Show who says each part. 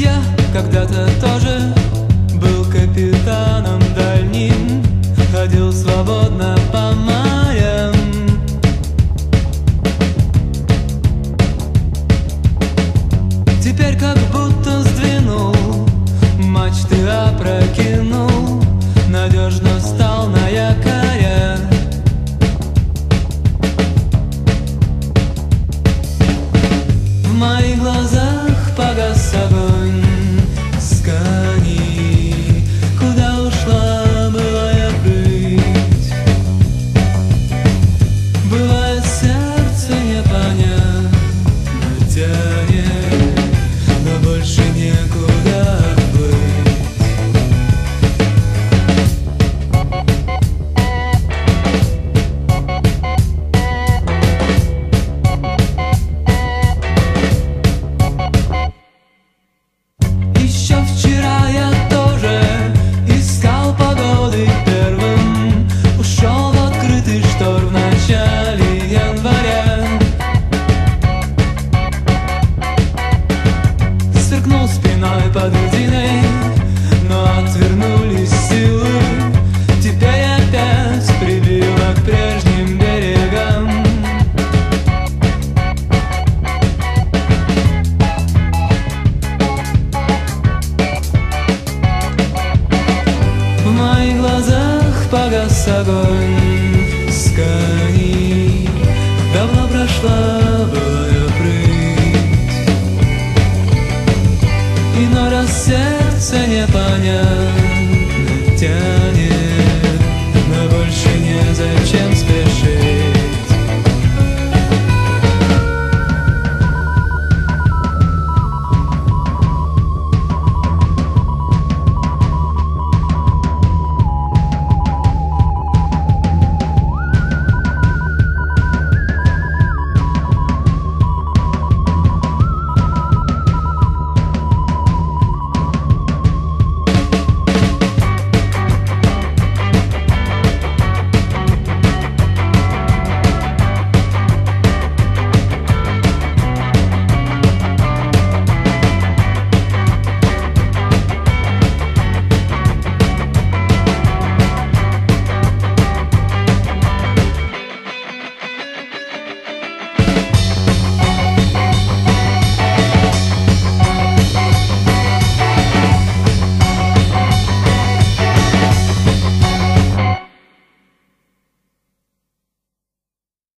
Speaker 1: я когда-то тоже был капитаном дальним, ходил свободно по морям. Теперь как будто сдвинул мачты, опрокинул надежно. Стал спиной подведены Но отвернулись силы. Теперь опять прибило к прежним берегам. В моих глазах погас огонь Скани давно прошла. Иной раз сердце непонятно тянет